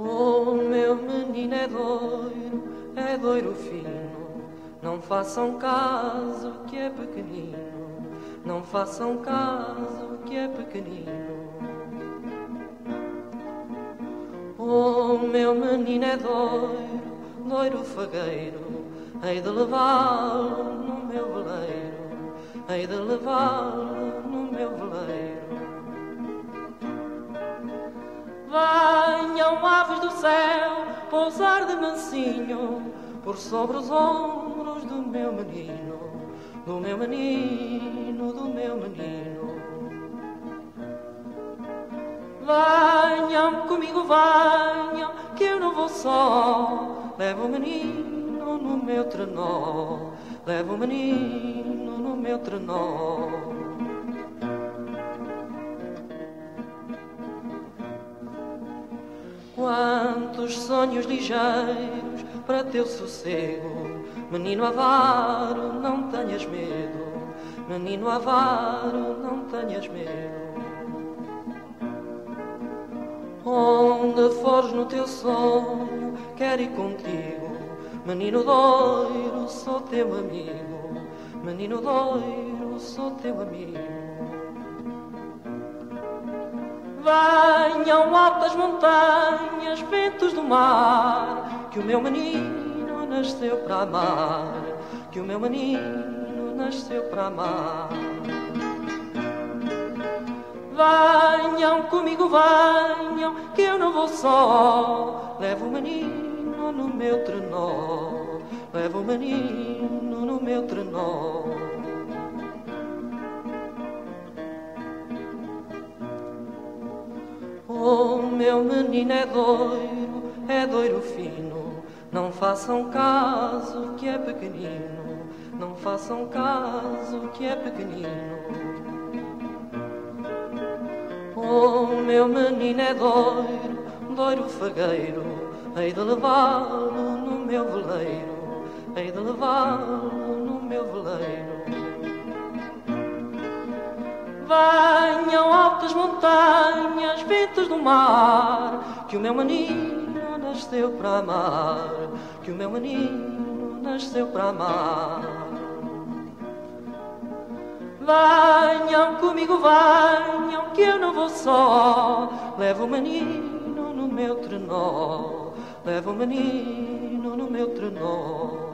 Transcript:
Oh, meu menino é doiro, é doiro fino. Não façam caso que é pequenino. Não façam caso que é pequenino. Oh, meu menino é doiro, doiro fagueiro. Hei de levá-lo no meu veleiro. Hei de levá-lo do céu pousar de mansinho por sobre os ombros do meu menino, do meu menino, do meu menino. Venham comigo, venham, que eu não vou só. Levo o menino no meu trenó, levo o menino no meu trenó. Quantos sonhos ligeiros para teu sossego, menino avaro, não tenhas medo, menino avaro, não tenhas medo. Onde fores no teu sonho, quero ir contigo, menino doiro, sou teu amigo, menino doiro, sou teu amigo. Venham altas montanhas, ventos do mar, que o meu menino nasceu para amar, que o meu menino nasceu para amar. Venham comigo, venham, que eu não vou só. Levo o menino no meu trenó, levo o menino no meu trenó. Meu menino é doiro, é doiro fino. Não façam caso que é pequenino, não façam caso que é pequenino. Oh, meu menino é doiro, doiro fagueiro, hei de levá-lo no meu veleiro, hei de levá-lo no meu veleiro. Venham ventos do mar, que o meu menino nasceu para amar, que o meu menino nasceu para amar. Venham comigo, venham, que eu não vou só. Levo o menino no meu trenó, levo o menino no meu trenó.